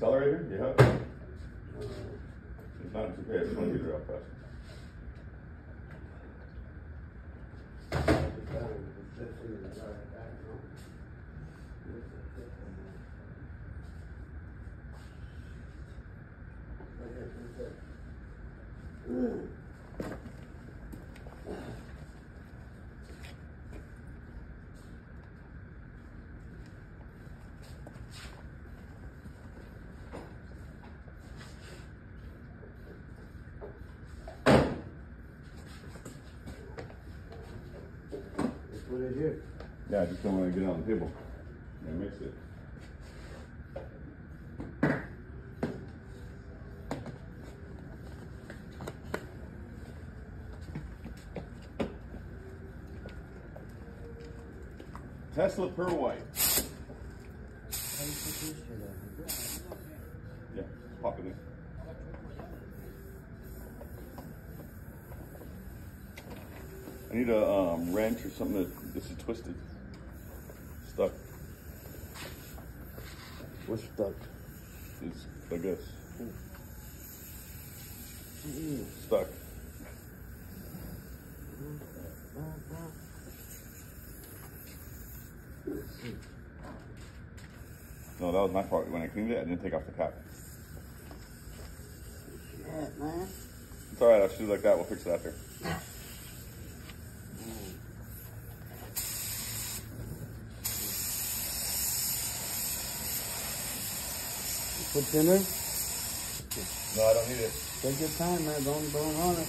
Accelerator? Yeah. It's not too bad. It's going to be real mm. Fast. Put it here. Yeah, I just don't want to get it on the table. Yeah, mix it. Tesla pearl white. How you put this shit on? Yeah, pop it in. Need a um, wrench or something that this is twisted. Stuck. What's stuck? It's, I guess. Stuck. No, that was my fault. When I cleaned it, I didn't take off the cap. Shit, man. It's alright, I'll shoot it like that. We'll fix it after. Put in there. No, I don't need it. Take your time, man. Don't don't run it.